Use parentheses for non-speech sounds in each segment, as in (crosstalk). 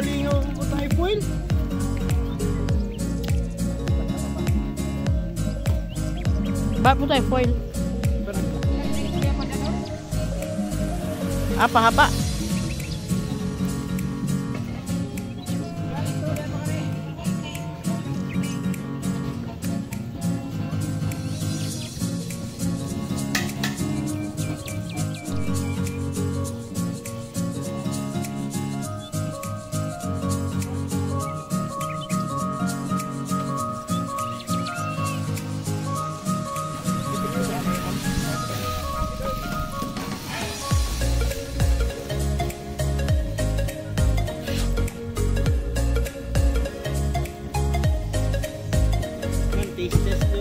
Ko tayo foil. Bakit mo tayo foil? Apa, taste test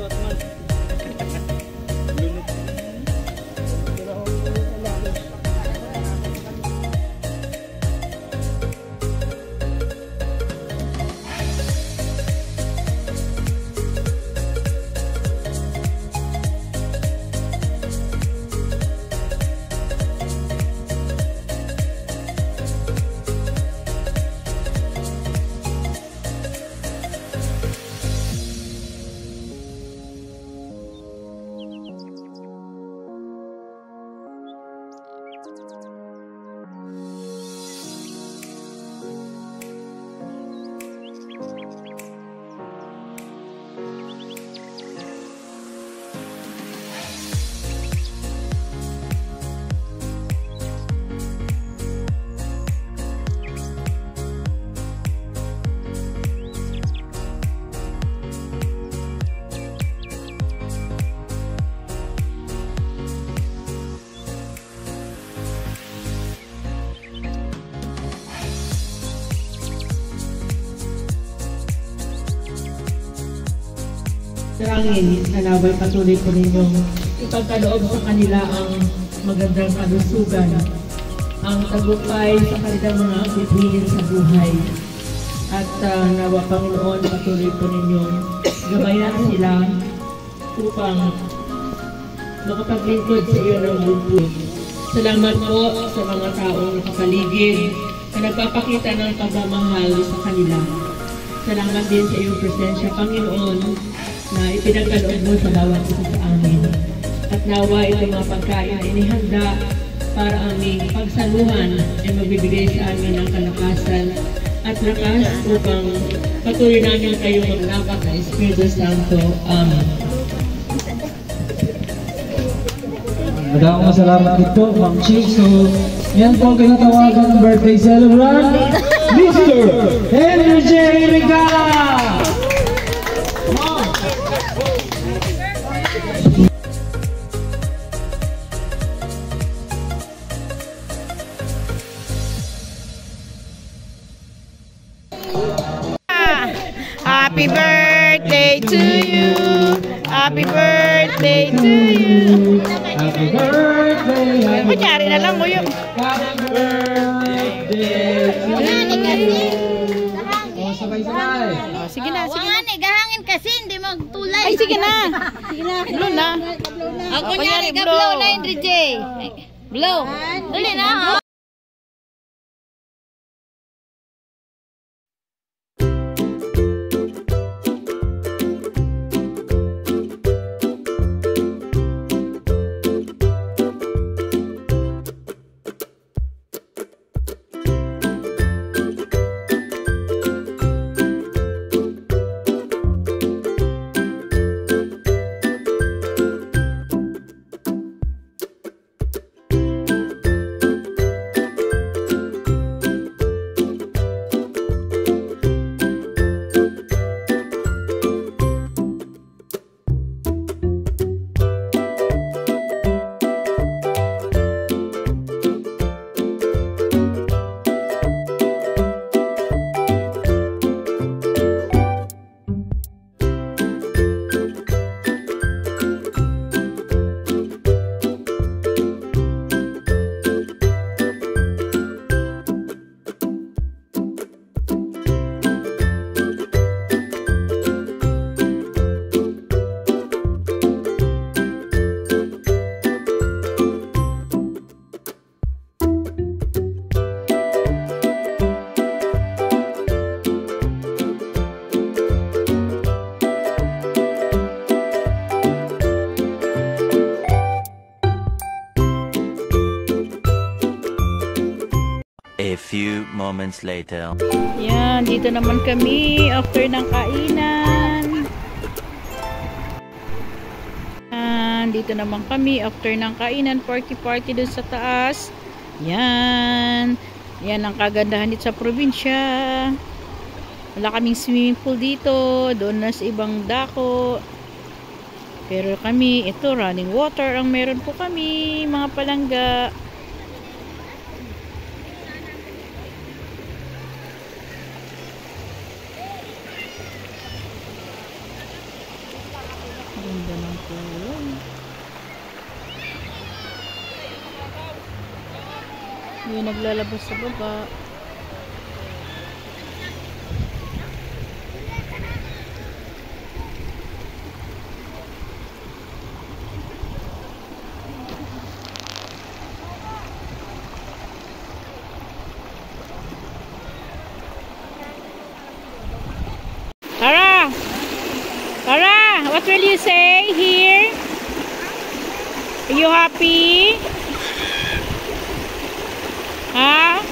Dalangin na naway patuloy po ninyong ipagkaloob sa kanila ang magandang kalusugan, ang tagumpay sa kanilang mga bituin sa buhay. At uh, nawa Panginoon, patuloy po ninyong gabayan sila upang makapaglingkod sa iyo ng mundo. Salamat po sa mga taong nakapaligid na nagpapakita ng pagmamahal sa kanila. Salamat din sa iyong presensya, Panginoon, na ipinagkaloob mo sa bawat isa sa amin. At nawa itong mga pagkain na inihanda para aming pagsaluhan ay magbibigay sa amin ng kalakasan at lakas upang patuloy namin kayong maglakad na Espiritu Santo. Amen. Maraming salamat dito, Ma'am Chi. So, yan po ang kinatawagan ng birthday celebrant, (laughs) Mr. Henry J. Regala! Happy birthday to you. Happy birthday to you. Happy birthday, happy Kunyari na lang, uyo. Happy birthday to you. Oh, sabay-sabay. Oh, sige na, sige na. Gahangin kasi hindi magtulay. Ay, sige na. Sige na. Blow na. Ako Kunyari, nyari ka blow. na Indri J. Blow. Dali na. Later. Yan, dito naman kami after ng kainan. Yan, dito naman kami after ng kainan. Party-party dun sa taas. Yan. Yan ang kagandahan dito sa probinsya. Wala kaming swimming pool dito. Doon na sa ibang dako. Pero kami, ito running water ang meron po kami, mga palangga. May naglalabas sa baba. Tara! Tara! What will you say here? Are you happy? Áo.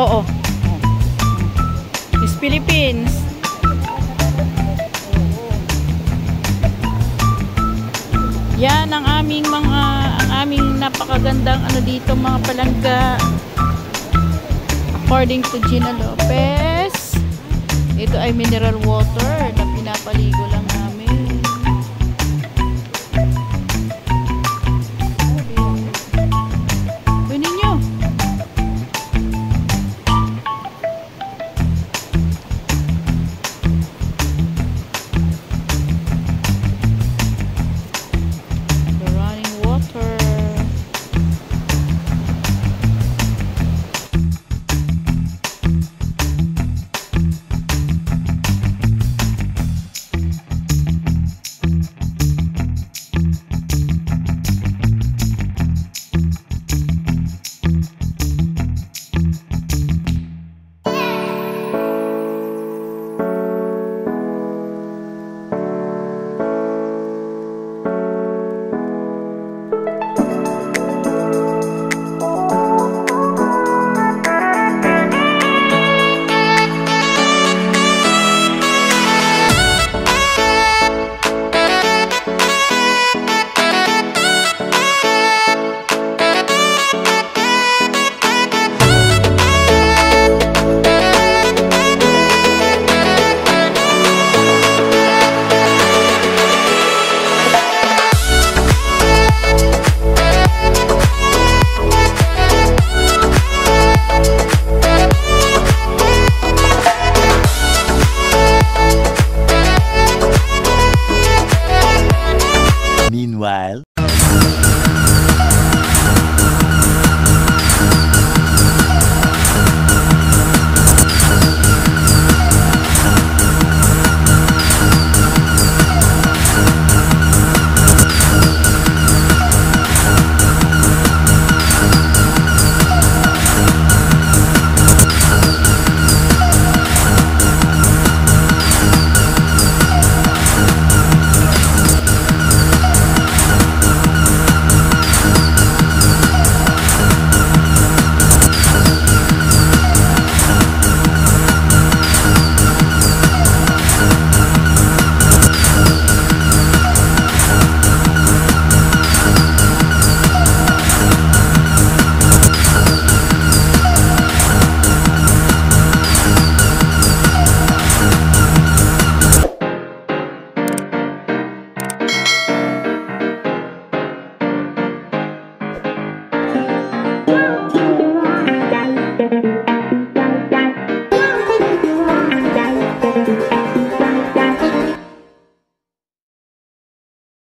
Oo. Miss Philippines. Yan ang aming mga ang aming napakagandang ano dito mga palangga. According to Gina Lopez, ito ay mineral water na pinapaligo lang.